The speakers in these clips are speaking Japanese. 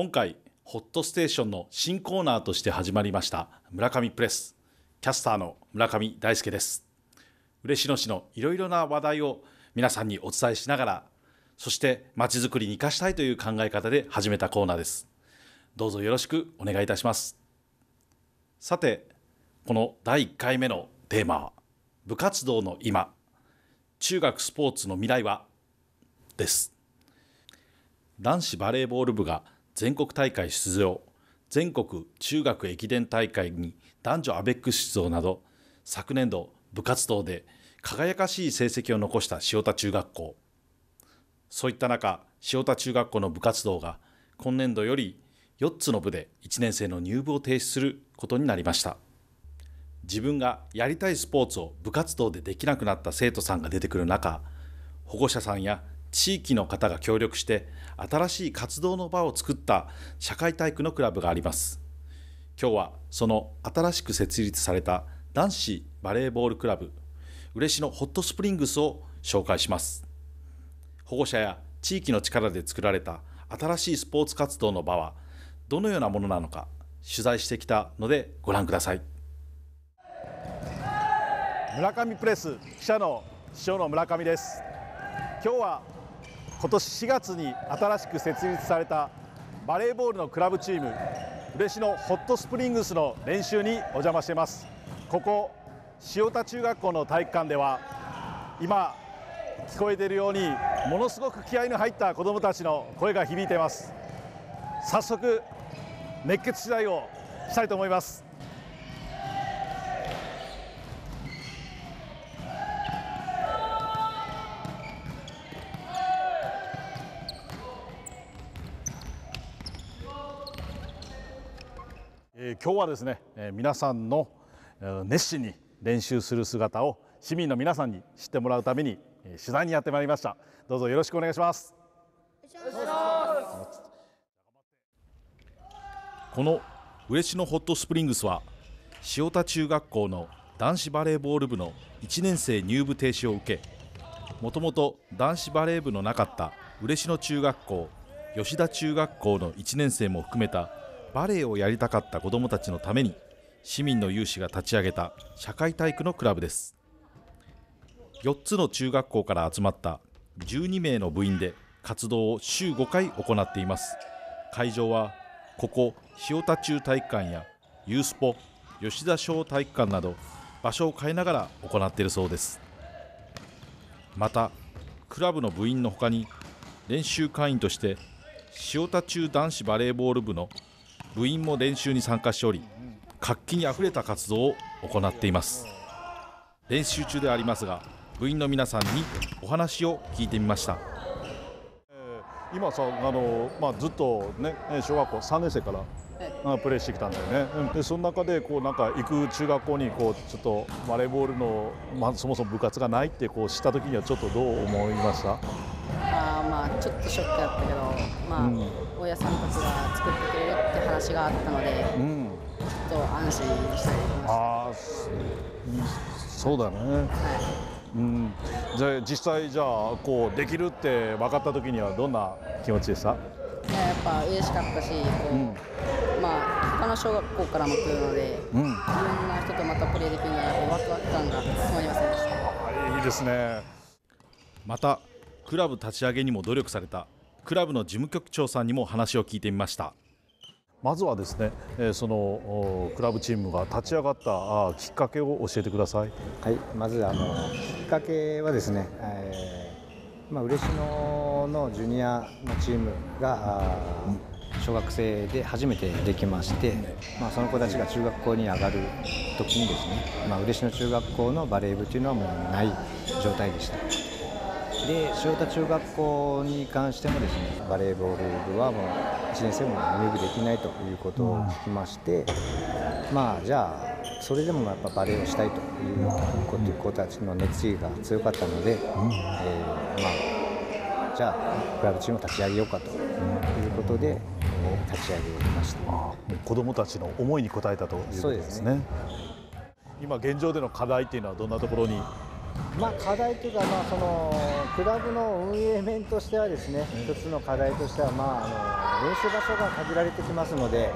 今回ホットステーションの新コーナーとして始まりました村上プレス。キャスターの村上大輔です。嬉野市のいろいろな話題を皆さんにお伝えしながらそしてまちづくりに生かしたいという考え方で始めたコーナーです。どうぞよろしくお願いいたします。さてこの第1回目のテーマは部活動の今中学スポーツの未来は？です。男子バレーボール部が全国大会出場全国中学駅伝大会に男女アベック出場など昨年度部活動で輝かしい成績を残した塩田中学校。そういった中塩田中学校の部活動が今年度より4つの部で1年生の入部を停止することになりました。自分がやりたいスポーツを部活動でできなくなった生徒さんが出てくる中保護者さんや地域の方が協力して新しい活動の場を作った社会体育のクラブがあります。今日はその新しく設立された男子バレーボールクラブ嬉野ホットスプリングスを紹介します。保護者や地域の力で作られた新しいスポーツ活動の場はどのようなものなのか取材してきたのでご覧ください。村上プレス記者の塩野村上です。今日は今年4月に新しく設立されたバレーボールのクラブチーム嬉野ホットスプリングスの練習にお邪魔しています。ここ塩田中学校の体育館では今聞こえているようにものすごく気合の入った子どもたちの声が響いています。早速熱血取材をしたいと思います。今日はですね、えー皆さんの熱心に練習する姿を市民の皆さんに知ってもらうために、えー取材にやってまいりました。どうぞよろしくお願いします。この嬉野ホットスプリングスは塩田中学校の男子バレーボール部の1年生入部停止を受けもともと男子バレー部のなかった嬉野中学校吉田中学校の1年生も含めたバレーをやりたかった子どもたちのために市民の有志が立ち上げた社会体育のクラブです。4つの中学校から集まった12名の部員で活動を週5回行っています。会場はここ塩田中体育館やユースポ吉田小体育館など場所を変えながら行っているそうです。またクラブの部員のほかに練習会員として塩田中男子バレーボール部の部員も練習に参加しており活気にあふれた活動を行っています。練習中でありますが部員の皆さんにお話を聞いてみました。今さあの、まあ、ずっとねえー小学校3年生から、あプレーしてきたんだよね、うんでその中でこうなんか行く中学校にこうちょっとバレーボールの、まあ、そもそも部活がないってこう知った時にはちょっとどう思いました？あーまあちょっとショックだったけど、まあうん大家さんたちが作ってくれるって話があったので、うん。ちょっと安心した。ああそうだね、はうん、じゃあ実際じゃあこうできるって分かった時にはどんな気持ちでした？い、いややっぱ嬉しかったし、こううん。まあ他の小学校からも来るので、いうん。ろんな人とまたプレーできるのがこうワクワク感が止まりませんでした。あいいですね。またクラブ立ち上げにも努力されたクラブの事務局長さんにも話を聞いてみましたまずはですね、えーそのおクラブチームが立ち上がったきっかけを教えてください。はい、まずあのきっかけはですね、えーまあ、嬉野のジュニアのチームが小学生で初めてできまして、まあ、その子たちが中学校に上がる時にですね、まあ、嬉野中学校のバレー部というのはもうない状態でした。で塩田中学校に関してもですねバレーボール部はもう1年生も入部できないということを聞きまして、まあじゃあそれでもやっぱバレーをしたいという子たちの熱意が強かったので、えーまあじゃあクラブチームを立ち上げようかということで、えー立ち上げました。子どもたちの思いに応えたということですね。今現状での課題っていうのはどんなところにまあ、課題というか、まあ、そのクラブの運営面としてはですね、一つの課題としては、まあ、あの練習場所が限られてきますので、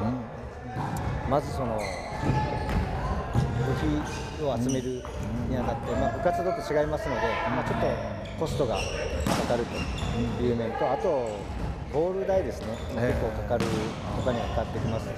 まずその部費を集めるにあたって、まあ、部活動と違いますので、まあ、ちょっとコストがかかるという面と、あと、ボール代ですね、結構かかる、他にはかかってきますし。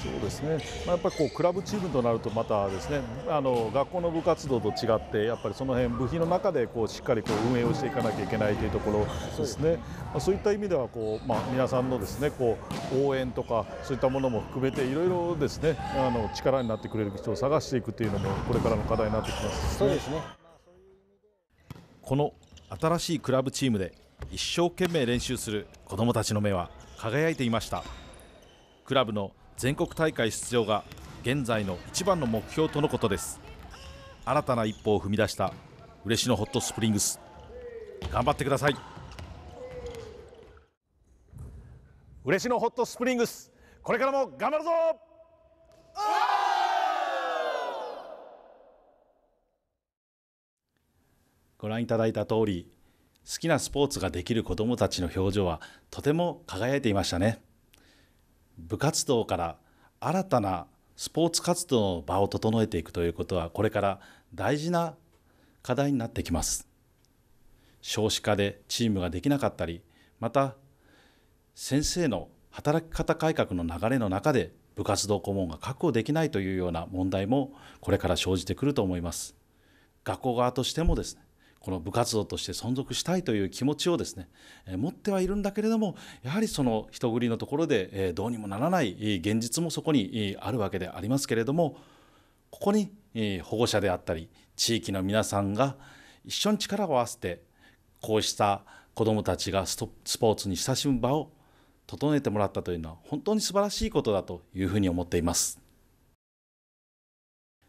そうですね、まあ、やっぱりこうクラブチームとなるとまたですねあの学校の部活動と違ってやっぱりその辺部費の中でこうしっかりこう運営をしていかなきゃいけないというところですね。まあ、そういった意味ではこう、まあ、皆さんのですねこう応援とかそういったものも含めていろいろですねあの力になってくれる人を探していくというのもこれからの課題になってきます、ね、そうですね。この新しいクラブチームで一生懸命練習する子どもたちの目は輝いていましたクラブの全国大会出場が現在の一番の目標とのことです。新たな一歩を踏み出した嬉野ホットスプリングス。頑張ってください。嬉野ホットスプリングスこれからも頑張るぞ。ご覧いただいた通り好きなスポーツができる子どもたちの表情はとても輝いていましたね。部活動から新たなスポーツ活動の場を整えていくということはこれから大事な課題になってきます。少子化でチームができなかったりまた先生の働き方改革の流れの中で部活動顧問が確保できないというような問題もこれから生じてくると思います。学校側としてもですねこの部活動として存続したいという気持ちをですね、持ってはいるんだけれどもやはりその人繰りのところで、どうにもならない現実もそこにあるわけでありますけれどもここに保護者であったり地域の皆さんが一緒に力を合わせてこうした子どもたちがスポーツに親しむ場を整えてもらったというのは本当に素晴らしいことだというふうに思っています。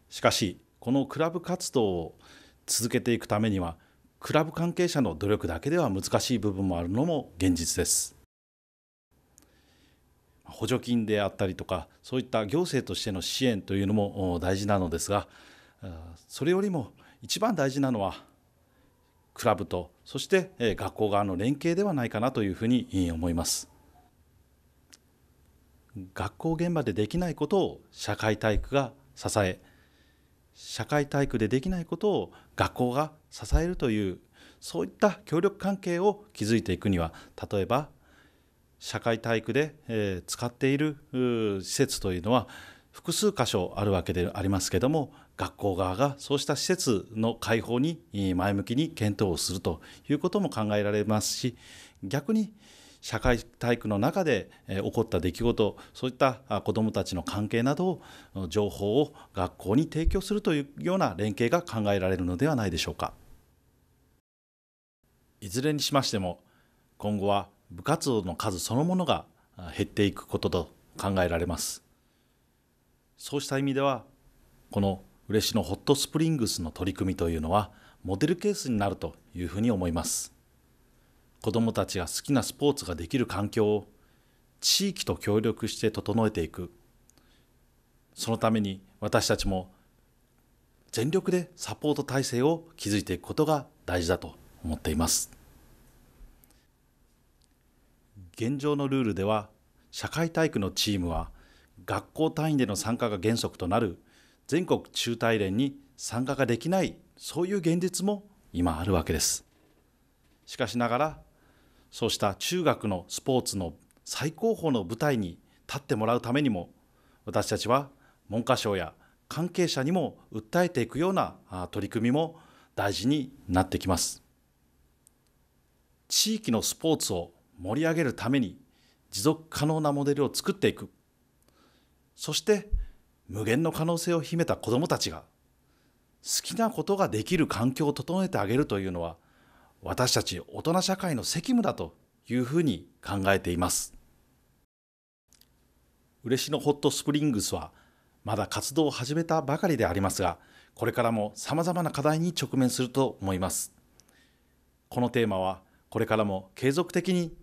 しかしこのクラブ活動を続けていくためにはクラブ関係者の努力だけでは難しい部分もあるのも現実です。補助金であったりとかそういった行政としての支援というのも大事なのですがそれよりも一番大事なのはクラブとそして学校側の連携ではないかなというふうに思います。学校現場でできないことを社会体育が支え社会体育でできないことを学校が支えるというそういった協力関係を築いていくには例えば社会体育で、え使っている施設というのは複数箇所あるわけでありますけども学校側がそうした施設の開放に前向きに検討をするということも考えられますし逆に社会体育の中で起こった出来事そういった子どもたちの関係などを情報を学校に提供するというような連携が考えられるのではないでしょうか。いずれにしましても今後は部活動の数そのものが減っていくことと考えられます。そうした意味ではこの嬉野ホットスプリングスの取り組みというのはモデルケースになるというふうに思います。子どもたちが好きなスポーツができる環境を地域と協力して整えていく。そのために私たちも全力でサポート体制を築いていくことが大事だと思っています。現状のルールでは社会体育のチームは学校単位での参加が原則となる全国中大連に参加ができないそういう現実も今あるわけです。しかしながらそうした中学のスポーツの最高峰の舞台に立ってもらうためにも私たちは文科省や関係者にも訴えていくような取り組みも大事になってきます。地域のスポーツを盛り上げるために持続可能なモデルを作っていく。そして無限の可能性を秘めた子どもたちが好きなことができる環境を整えてあげるというのは私たち大人社会の責務だというふうに考えています。嬉野ホットスプリングスはまだ活動を始めたばかりでありますがこれからもさまざまな課題に直面すると思います。このテーマはこれからも継続的に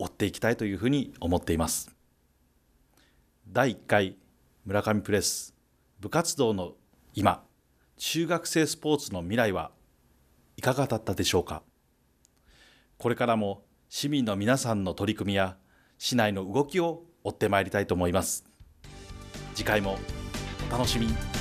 追っていきたいというふうに思っています。第1回村上プレス部活動の今中学生スポーツの未来はいかがだったでしょうか？これからも市民の皆さんの取り組みや市内の動きを追ってまいりたいと思います。次回もお楽しみに。